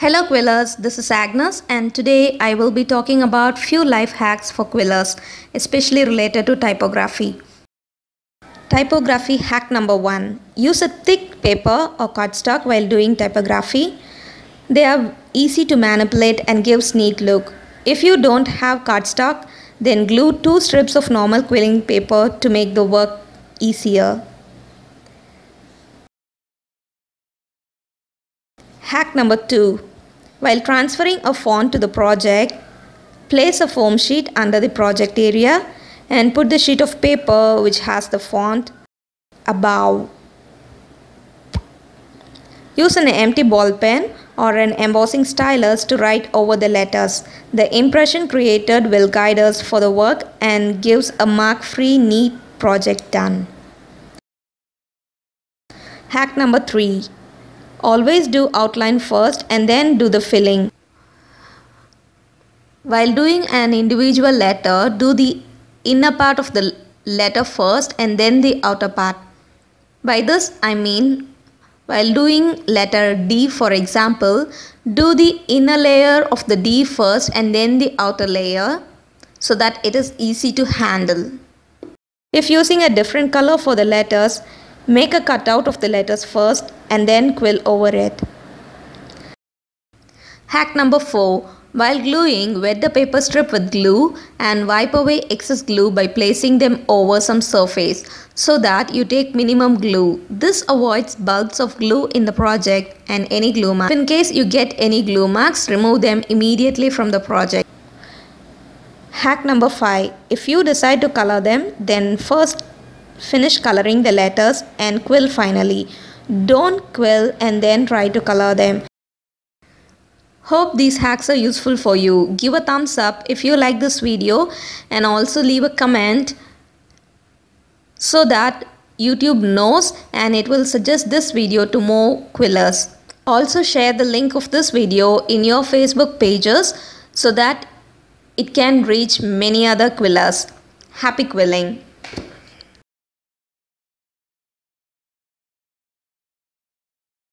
Hello Quillers, this is Agnes and today I will be talking about few life hacks for Quillers, especially related to typography. Typography hack number 1. Use a thick paper or cardstock while doing typography. They are easy to manipulate and gives neat look. If you don't have cardstock, then glue two strips of normal quilling paper to make the work easier. Hack number 2. While transferring a font to the project, place a foam sheet under the project area and put the sheet of paper which has the font above. Use an empty ball pen or an embossing stylus to write over the letters. The impression created will guide us for the work and gives a mark-free neat project done. Hack number 3. Always do outline first and then do the filling. While doing an individual letter, do the inner part of the letter first and then the outer part. By this I mean while doing letter D for example, do the inner layer of the D first and then the outer layer so that it is easy to handle. If using a different color for the letters, make a cutout of the letters first and then quill over it. Hack number 4 while gluing, wet the paper strip with glue and wipe away excess glue by placing them over some surface so that you take minimum glue. This avoids bulks of glue in the project and any glue marks. In case you get any glue marks, remove them immediately from the project. Hack number 5. If you decide to color them, then first finish coloring the letters and quill finally. Don't quill and then try to color them. Hope these hacks are useful for you. Give a thumbs up if you like this video and also leave a comment so that YouTube knows and it will suggest this video to more quillers. Also share the link of this video in your Facebook pages so that it can reach many other quillers. Happy quilling!